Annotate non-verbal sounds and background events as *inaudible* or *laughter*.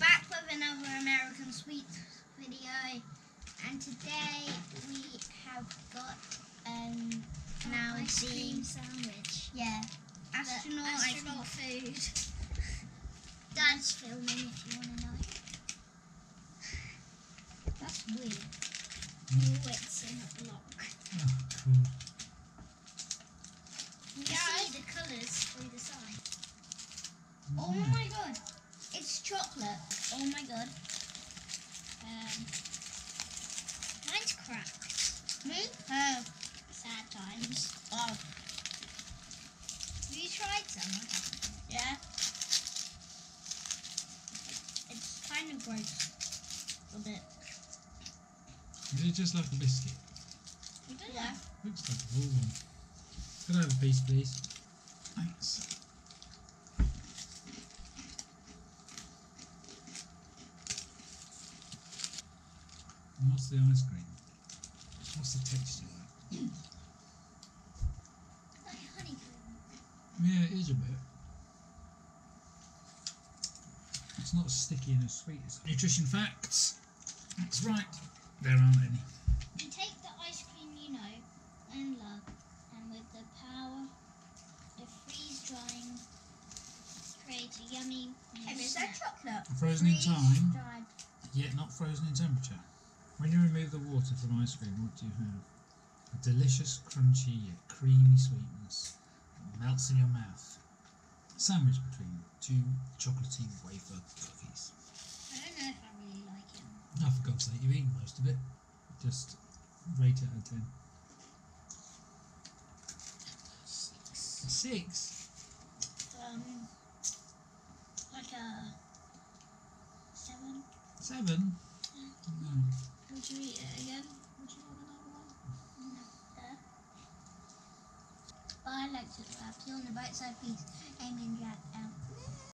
American Sweets video, and today we have got um now ice the cream sandwich. yeah astronaut ice astronaut food. *laughs* Dad's filming if you want to know. That's weird. Oh, it's in a block. Oh, cool. You Guys. see the colours through the side. Oh Mm. my god, it's chocolate. Oh my god. Um, mine's cracked. Me? Oh. Sad times. Oh. Have you tried some? Yeah. It's kind of gross. A bit. Is it just like a biscuit? You don't Yeah. know. Looks like a full one. Could I have a piece, please? Thanks. And what's the ice cream? What's the texture like? Like honeycomb. *coughs* Yeah, it is a bit. It's not as sticky and as sweet as nutrition facts. That's right. There aren't any. You take the ice cream you know and love, and with the power of freeze drying, create a yummy new Hey, is that chocolate? Frozen in time, dried. yet not frozen in temperature. When you remove the water from ice cream, what do you have? A delicious, crunchy, yet creamy sweetness that melts in your mouth. Sandwiched between two chocolatey wafer cookies. I don't know if I really like it. Oh, for God's sake, you've eaten most of it. Just rate it out of 10. Six. Six? Um, like a seven. Seven? No. Would you eat it again? Would you want another one? No. But I like to wrap you on the right side piece. Amen, Jack out. Um,